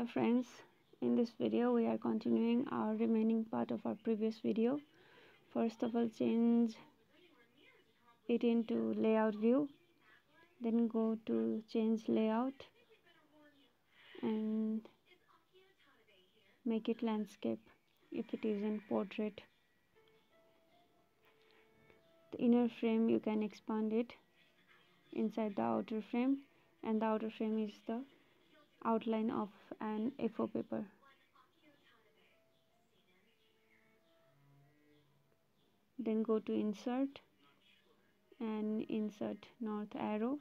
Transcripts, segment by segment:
hello friends. In this video we are continuing our remaining part of our previous video. First of all change it into layout view then go to change layout and make it landscape if it is in portrait. The inner frame you can expand it inside the outer frame and the outer frame is the outline of an A4 paper. Then go to insert and insert north arrow.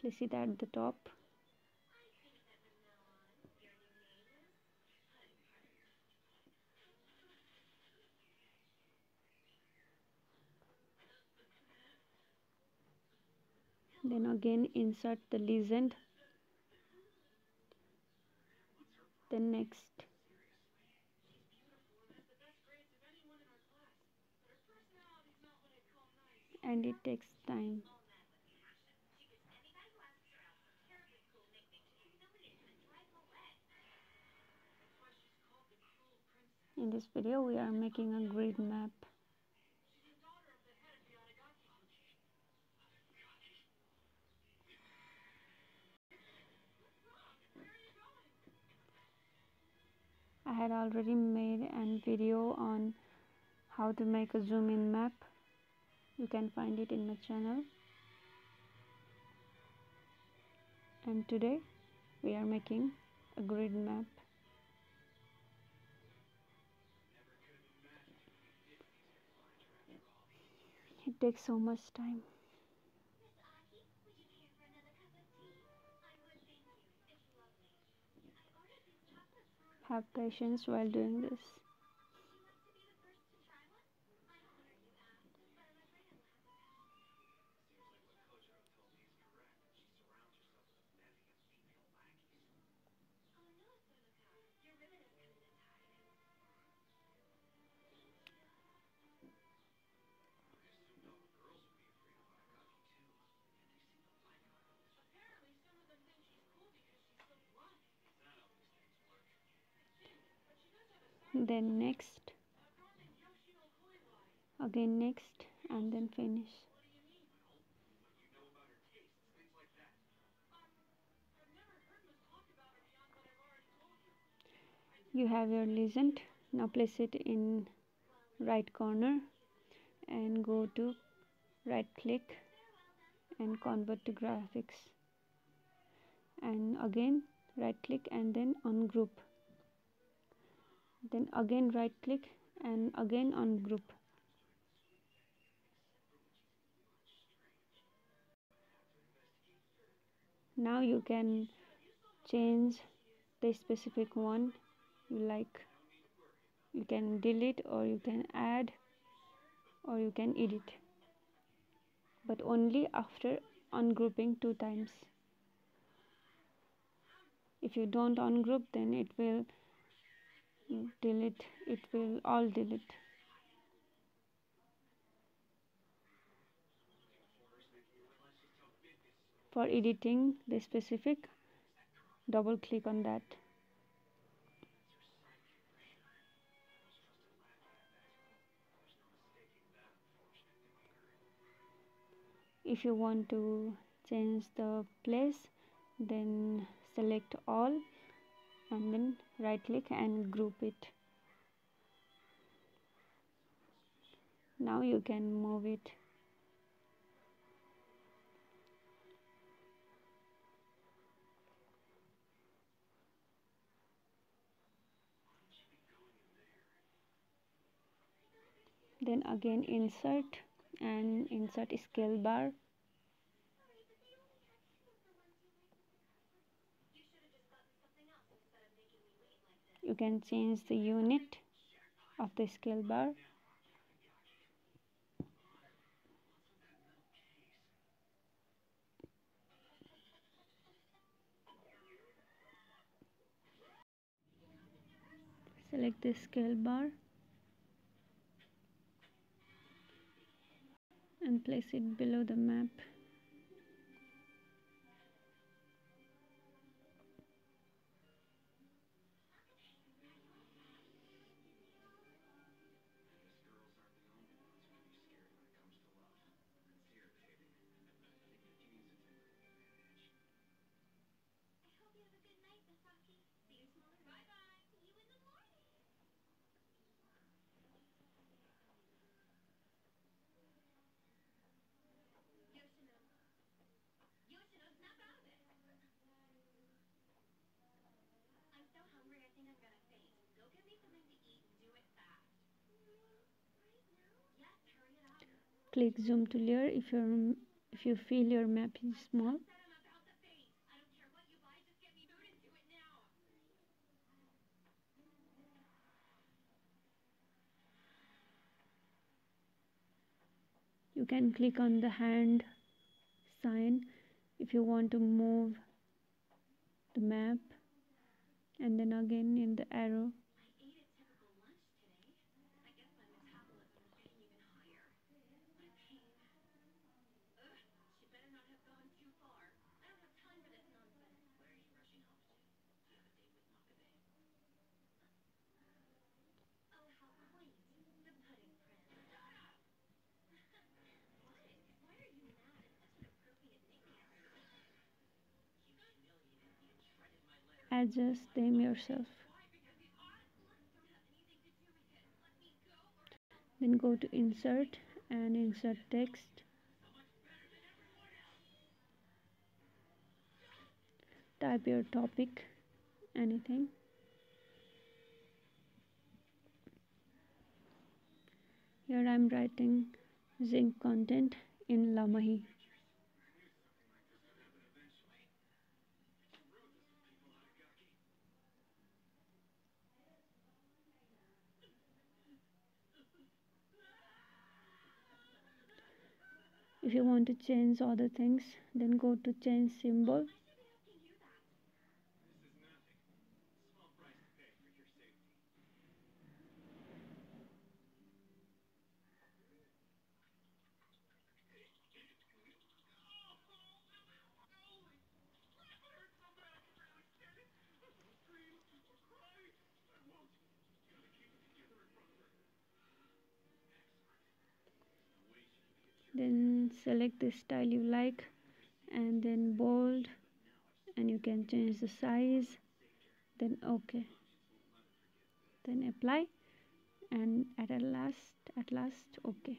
Place it at the top then again insert the legend. Then next. And it takes time. In this video we are making a grid map had already made a video on how to make a zoom in map. You can find it in my channel. And today we are making a grid map. It takes so much time have patience while doing this. Then next. Again next and then finish. You have your legend. Now place it in right corner and go to right click and convert to graphics. And again right click and then ungroup then again right click and again ungroup now you can change the specific one you like. You can delete or you can add or you can edit. But only after ungrouping two times. If you don't ungroup then it will delete it. Will all delete. For editing the specific double click on that. If you want to change the place then select all and then right click and group it. Now you can move it. Then again insert and insert scale bar you can change the unit of the scale bar. Select the scale bar and place it below the map click zoom to layer if you if you feel your map is small. You can click on the hand sign if you want to move the map. And then again in the arrow adjust them yourself. Then go to insert and insert text. Type your topic anything. Here I'm writing zinc content in Lamahi if you want to change other things then go to change symbol. Then select the style you like and then bold and you can change the size then ok then apply and at last at last ok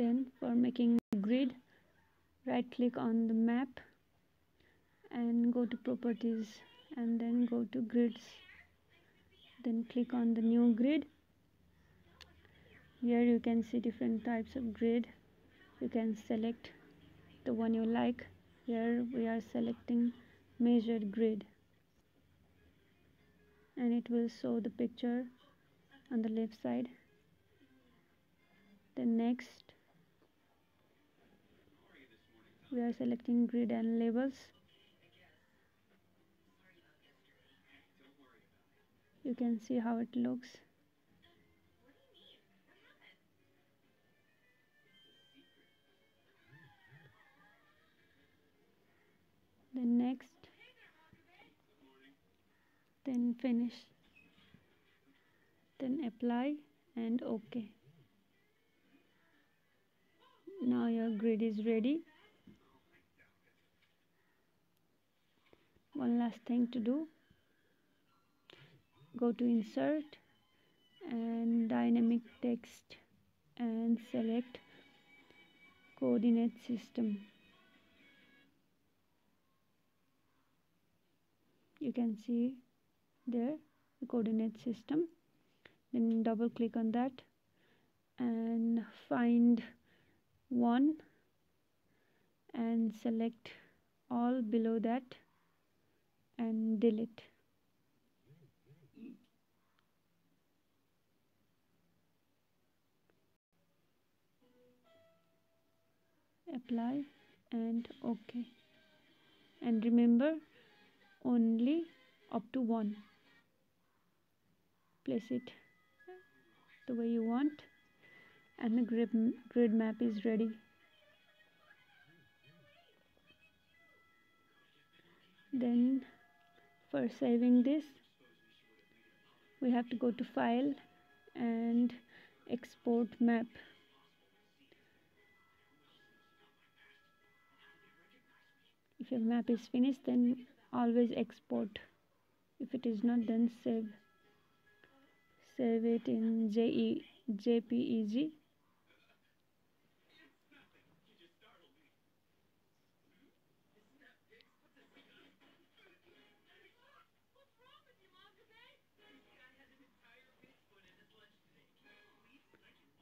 then for making grid right click on the map and go to properties and then go to grids. Then click on the new grid. Here you can see different types of grid. You can select the one you like. Here we are selecting measured grid. And it will show the picture on the left side. Then next we are selecting grid and labels. You can see how it looks. Then next then finish then apply and ok now your grid is ready one last thing to do. Go to insert and dynamic text and select coordinate system. You can see there the coordinate system. Then double click on that and find 1 and select all below that and delete. Apply and ok and remember only up to 1 place it the way you want and the grid, grid map is ready. Then for saving this. We have to go to file and export map. If your map is finished then always export. If it is not then save. Save it in JE, JPEG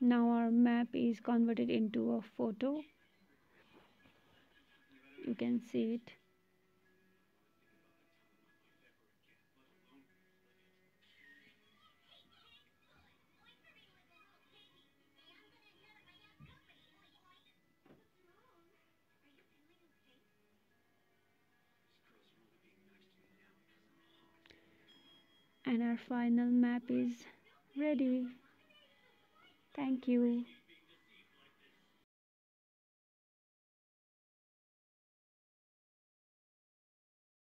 now our map is converted into a photo. You can see it. And our final map is ready Thank you.